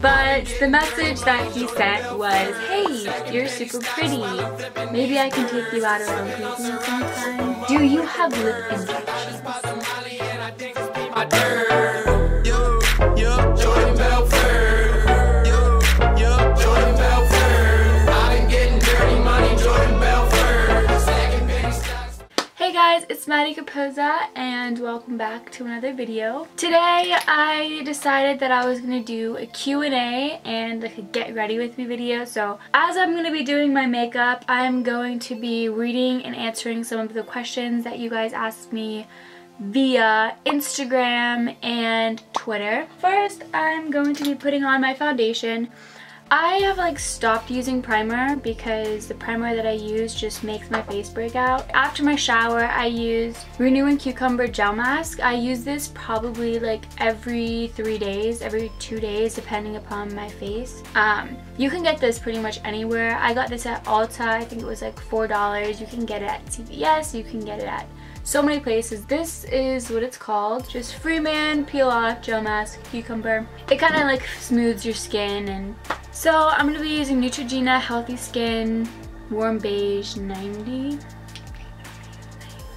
But the message that he sent was, hey, you're super pretty. Maybe I can take you out around Cleveland sometime. Do you have lip injections? It's Maddie Capozza and welcome back to another video. Today I decided that I was going to do a Q&A and like a get ready with me video. So as I'm going to be doing my makeup, I'm going to be reading and answering some of the questions that you guys asked me via Instagram and Twitter. First, I'm going to be putting on my foundation. I have like stopped using primer because the primer that I use just makes my face break out. After my shower, I use Renewing Cucumber Gel Mask. I use this probably like every three days, every two days, depending upon my face. Um, you can get this pretty much anywhere. I got this at Ulta. I think it was like $4. You can get it at CVS. You can get it at so many places. This is what it's called. Just Freeman Peel Off Gel Mask Cucumber. It kind of like smooths your skin and so I'm going to be using Neutrogena Healthy Skin Warm Beige 90.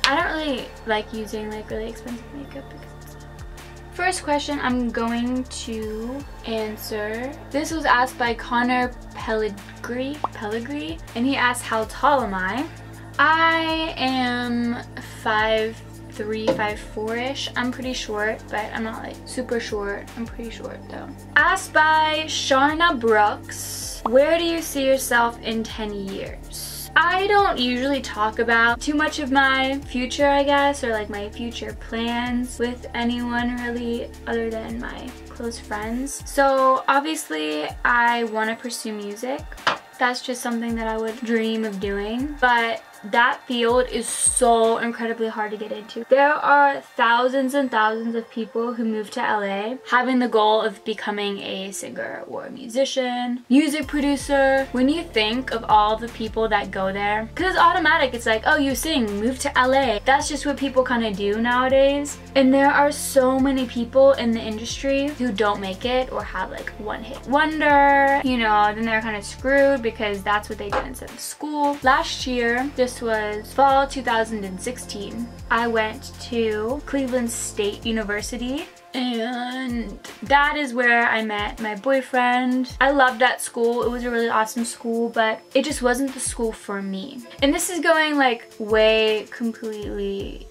I don't really like using like really expensive makeup First question I'm going to answer. This was asked by Connor Pellegri, Pellegri and he asked how tall am I? I am 5 three, five, four-ish. I'm pretty short, but I'm not like super short. I'm pretty short though. Asked by Sharna Brooks, where do you see yourself in 10 years? I don't usually talk about too much of my future, I guess, or like my future plans with anyone really other than my close friends. So obviously I want to pursue music. That's just something that I would dream of doing. But that field is so incredibly hard to get into. There are thousands and thousands of people who move to LA having the goal of becoming a singer or a musician, music producer. When you think of all the people that go there, because it's automatic, it's like, oh, you sing, move to LA. That's just what people kind of do nowadays. And there are so many people in the industry who don't make it or have like one hit wonder, you know, then they're kind of screwed because that's what they did instead of school. Last year, this this was fall 2016. I went to Cleveland State University and that is where I met my boyfriend. I loved that school. It was a really awesome school, but it just wasn't the school for me. And this is going like way completely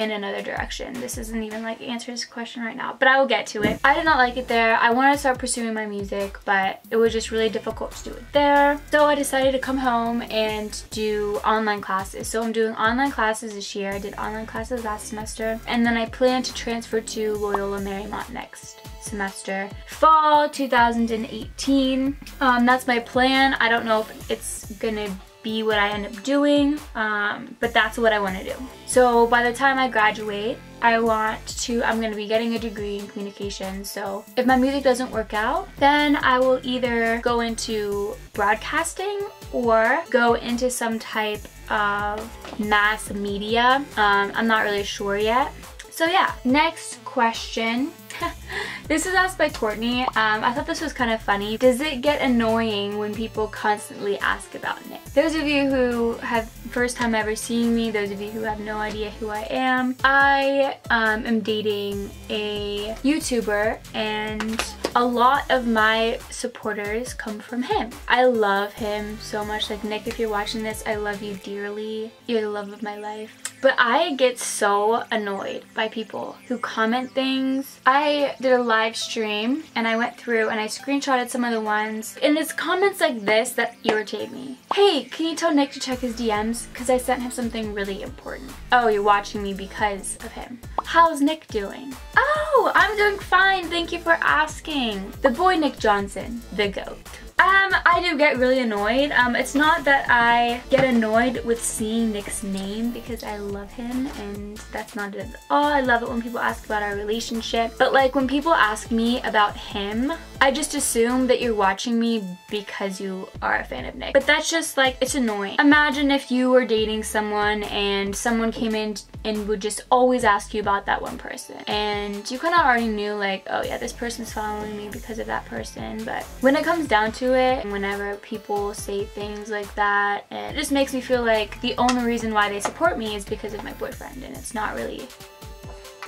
in another direction. This isn't even like answer this question right now, but I will get to it. I did not like it there. I wanted to start pursuing my music, but it was just really difficult to do it there. So I decided to come home and do online classes. So I'm doing online classes this year. I did online classes last semester, and then I plan to transfer to Loyola Marymount next semester fall 2018 um, that's my plan I don't know if it's gonna be what I end up doing, um, but that's what I want to do. So by the time I graduate, I want to, I'm going to be getting a degree in communication. So if my music doesn't work out, then I will either go into broadcasting or go into some type of mass media. Um, I'm not really sure yet. So yeah, next question this is asked by Courtney. Um, I thought this was kind of funny. Does it get annoying when people constantly ask about? Those of you who have first time ever seeing me, those of you who have no idea who I am, I um, am dating a YouTuber and a lot of my supporters come from him. I love him so much. Like Nick, if you're watching this, I love you dearly. You're the love of my life. But I get so annoyed by people who comment things. I did a live stream and I went through and I screenshotted some of the ones and it's comments like this that irritate me. Hey, can you tell Nick to check his DMs? Because I sent him something really important. Oh, you're watching me because of him. How's Nick doing? Oh, I'm doing fine. Thank you for asking. The boy Nick Johnson, the GOAT. Um, I do get really annoyed. Um, it's not that I get annoyed with seeing Nick's name because I love him and that's not it at all. I love it when people ask about our relationship. But like when people ask me about him I just assume that you're watching me because you are a fan of Nick. But that's just like, it's annoying. Imagine if you were dating someone and someone came in and would just always ask you about that one person. And you kind of already knew like, oh yeah, this person's following me because of that person. But when it comes down to it, whenever people say things like that, it just makes me feel like the only reason why they support me is because of my boyfriend and it's not really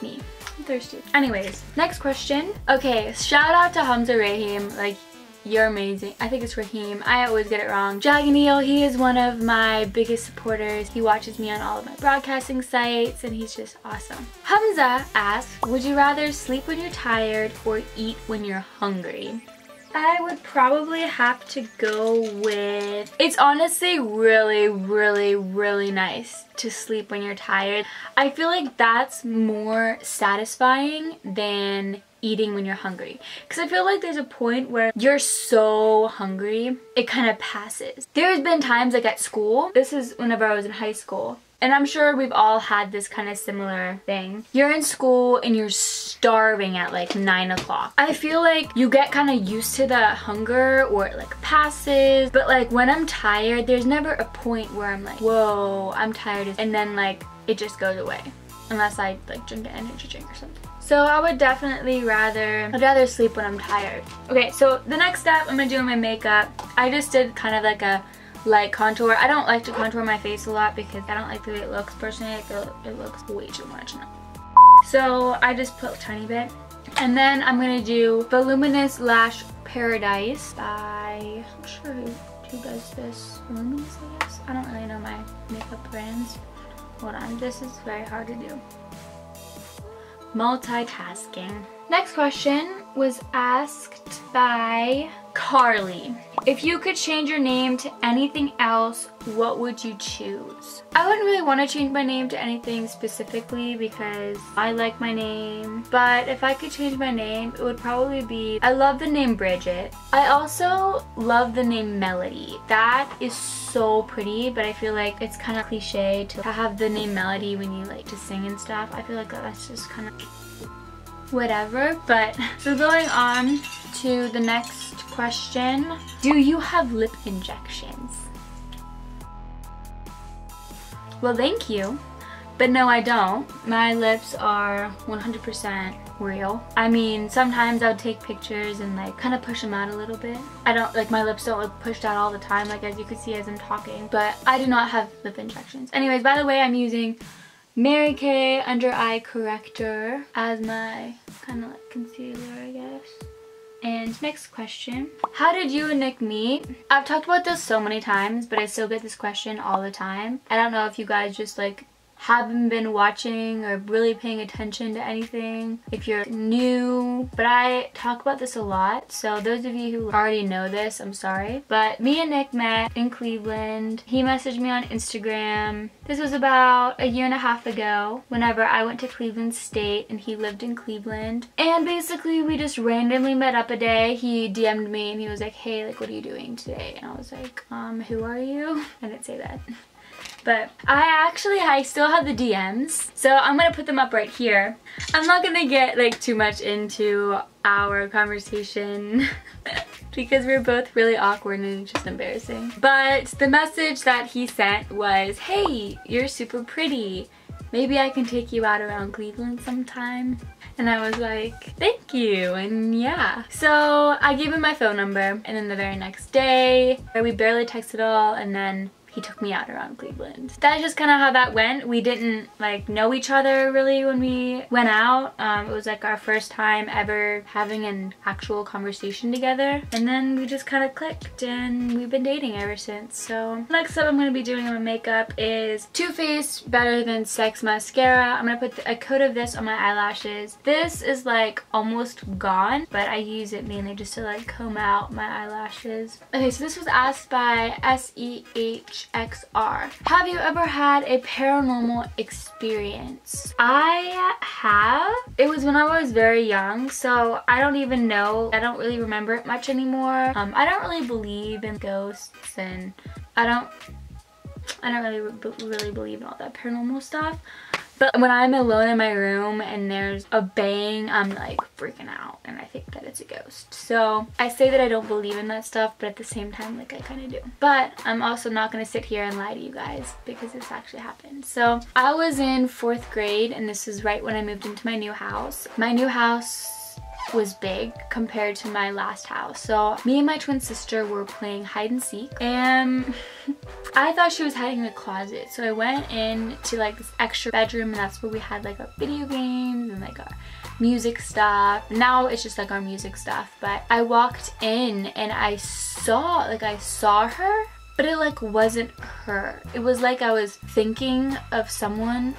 me. I'm thirsty. Anyways, next question. Okay, shout out to Hamza Rahim. Like, you're amazing. I think it's Raheem. I always get it wrong. Jaganil, he is one of my biggest supporters. He watches me on all of my broadcasting sites and he's just awesome. Hamza asks, would you rather sleep when you're tired or eat when you're hungry? I would probably have to go with... It's honestly really, really, really nice to sleep when you're tired. I feel like that's more satisfying than eating when you're hungry. Because I feel like there's a point where you're so hungry, it kind of passes. There's been times like at school, this is whenever I was in high school, and I'm sure we've all had this kind of similar thing. You're in school and you're starving at like 9 o'clock. I feel like you get kind of used to the hunger or it like passes. But like when I'm tired, there's never a point where I'm like, whoa, I'm tired. And then like it just goes away. Unless I like drink an energy drink or something. So I would definitely rather, I'd rather sleep when I'm tired. Okay, so the next step, I'm gonna do my makeup. I just did kind of like a light contour. I don't like to contour my face a lot because I don't like the way it looks personally. I feel it looks way too much. So I just put a tiny bit. And then I'm going to do Voluminous Lash Paradise by, I'm sure who, who does this. Voluminous, I guess? I don't really know my makeup brands. Hold on, this is very hard to do. Multitasking. Next question was asked by Carly. If you could change your name to anything else, what would you choose? I wouldn't really want to change my name to anything specifically because I like my name. But if I could change my name, it would probably be, I love the name Bridget. I also love the name Melody. That is so pretty, but I feel like it's kind of cliche to have the name Melody when you like to sing and stuff. I feel like that's just kind of whatever. But so going on to the next question. Do you have lip injections? Well, thank you. But no, I don't. My lips are 100% real. I mean, sometimes I'll take pictures and like kind of push them out a little bit. I don't, like my lips don't look pushed out all the time like as you can see as I'm talking. But I do not have lip injections. Anyways, by the way, I'm using Mary Kay Under Eye Corrector as my kind of like concealer, I guess. And next question. How did you and Nick meet? I've talked about this so many times, but I still get this question all the time. I don't know if you guys just like haven't been watching or really paying attention to anything, if you're new, but I talk about this a lot, so those of you who already know this, I'm sorry. But me and Nick met in Cleveland. He messaged me on Instagram. This was about a year and a half ago whenever I went to Cleveland State and he lived in Cleveland. And basically we just randomly met up a day. He DM'd me and he was like, hey, like what are you doing today? And I was like, um, who are you? I didn't say that. But I actually, I still have the DMs. So I'm to put them up right here. I'm not to get like too much into our conversation because we're both really awkward and just embarrassing. But the message that he sent was, hey, you're super pretty. Maybe I can take you out around Cleveland sometime. And I was like, thank you, and yeah. So I gave him my phone number, and then the very next day, we barely texted at all, and then he took me out around Cleveland. That's just kind of how that went. We didn't like know each other really when we went out. Um, it was like our first time ever having an actual conversation together. And then we just kind of clicked and we've been dating ever since. So next up I'm going to be doing my makeup is Too Faced Better Than Sex Mascara. I'm going to put a coat of this on my eyelashes. This is like almost gone, but I use it mainly just to like comb out my eyelashes. Okay, so this was asked by S-E-H XR. Have you ever had a paranormal experience? I have. It was when I was very young, so I don't even know. I don't really remember it much anymore. Um, I don't really believe in ghosts and I don't I don't really really believe in all that paranormal stuff. But when I'm alone in my room and there's a bang, I'm like freaking out and I think that it's a ghost. So I say that I don't believe in that stuff, but at the same time, like I kind of do. But I'm also not going to sit here and lie to you guys because this actually happened. So I was in fourth grade and this is right when I moved into my new house. My new house was big compared to my last house. So me and my twin sister were playing hide and seek and I thought she was hiding in the closet. So I went in to like this extra bedroom and that's where we had like our video games and like our music stuff. Now it's just like our music stuff. But I walked in and I saw, like I saw her but it like wasn't her. It was like I was thinking of someone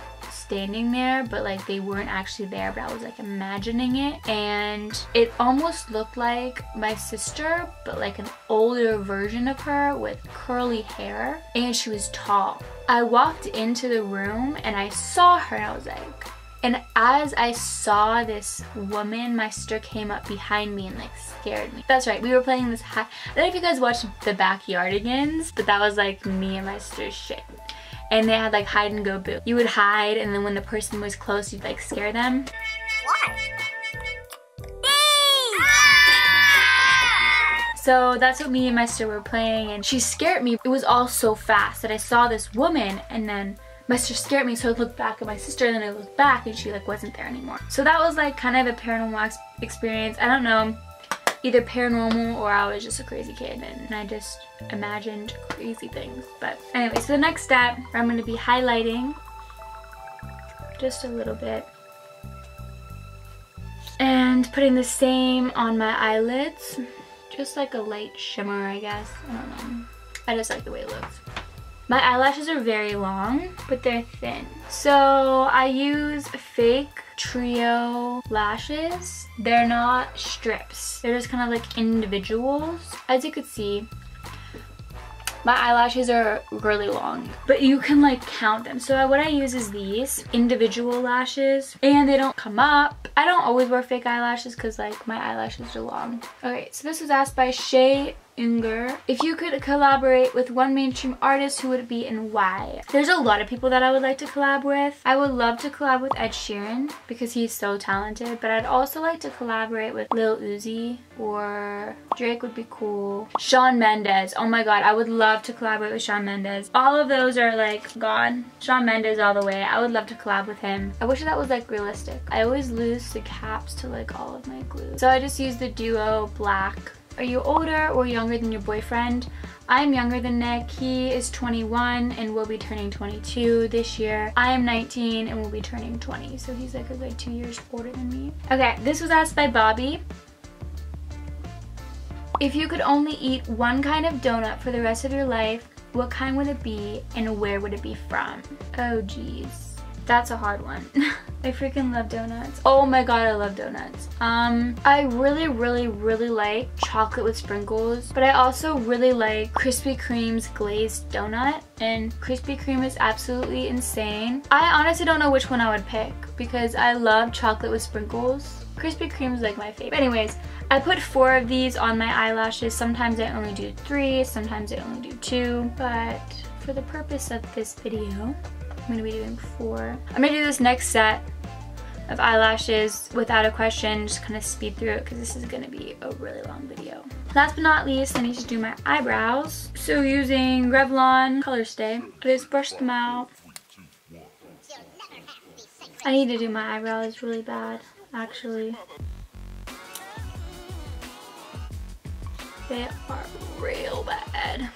standing there but like they weren't actually there but I was like imagining it and it almost looked like my sister but like an older version of her with curly hair and she was tall. I walked into the room and I saw her and I was like and as I saw this woman, my sister came up behind me and like scared me. That's right, we were playing this I don't know if you guys watched The Backyardigans, but that was like me and my sister's shit and they had like hide and go boo. You would hide and then when the person was close, you'd like scare them. What? So that's what me and my sister were playing and she scared me. It was all so fast that I saw this woman and then my sister scared me so I looked back at my sister and then I looked back and she like wasn't there anymore. So that was like kind of a paranormal experience. I don't know either paranormal or I was just a crazy kid and I just imagined crazy things. But anyway, so the next step, I'm going to be highlighting just a little bit and putting the same on my eyelids. Just like a light shimmer, I guess. I don't know. I just like the way it looks. My eyelashes are very long, but they're thin. So I use fake trio lashes. They're not strips. They're just kind of like individuals. As you could see, my eyelashes are really long, but you can like count them. So what I use is these individual lashes and they don't come up. I don't always wear fake eyelashes because like my eyelashes are long. Okay, so this was asked by Shay Unger. If you could collaborate with one mainstream artist, who would it be and why? There's a lot of people that I would like to collab with. I would love to collab with Ed Sheeran because he's so talented, but I'd also like to collaborate with Lil Uzi or Drake would be cool. Shawn Mendes. Oh my god, I would love to collaborate with Shawn Mendes. All of those are like gone. Shawn Mendes all the way. I would love to collab with him. I wish that was like realistic. I always lose the caps to like all of my glue. So I just use the Duo Black are you older or younger than your boyfriend? I'm younger than Nick. He is 21 and will be turning 22 this year. I am 19 and will be turning 20. So he's like a good two years older than me. Okay, this was asked by Bobby. If you could only eat one kind of donut for the rest of your life, what kind would it be and where would it be from? Oh geez. That's a hard one. I freaking love donuts. Oh my god, I love donuts. Um, I really, really, really like chocolate with sprinkles, but I also really like Krispy Kreme's glazed donut, and Krispy Kreme is absolutely insane. I honestly don't know which one I would pick because I love chocolate with sprinkles. Krispy Kreme is like my favorite. Anyways, I put four of these on my eyelashes. Sometimes I only do three, sometimes I only do two, but for the purpose of this video, I'm gonna be doing four. I'm gonna do this next set of eyelashes without a question, just kind of speed through it because this is gonna be a really long video. Last but not least, I need to do my eyebrows. So using Revlon Color Stay, I just brush them out. I need to do my eyebrows really bad, actually. They are real bad.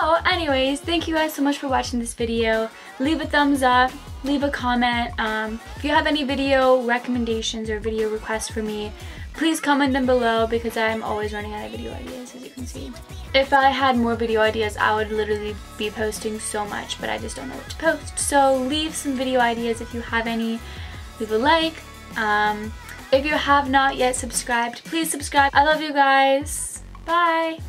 So anyways, thank you guys so much for watching this video. Leave a thumbs up, leave a comment. Um, if you have any video recommendations or video requests for me, please comment them below because I'm always running out of video ideas as you can see. If I had more video ideas, I would literally be posting so much, but I just don't know what to post. So leave some video ideas if you have any. Leave a like. Um, if you have not yet subscribed, please subscribe. I love you guys. Bye.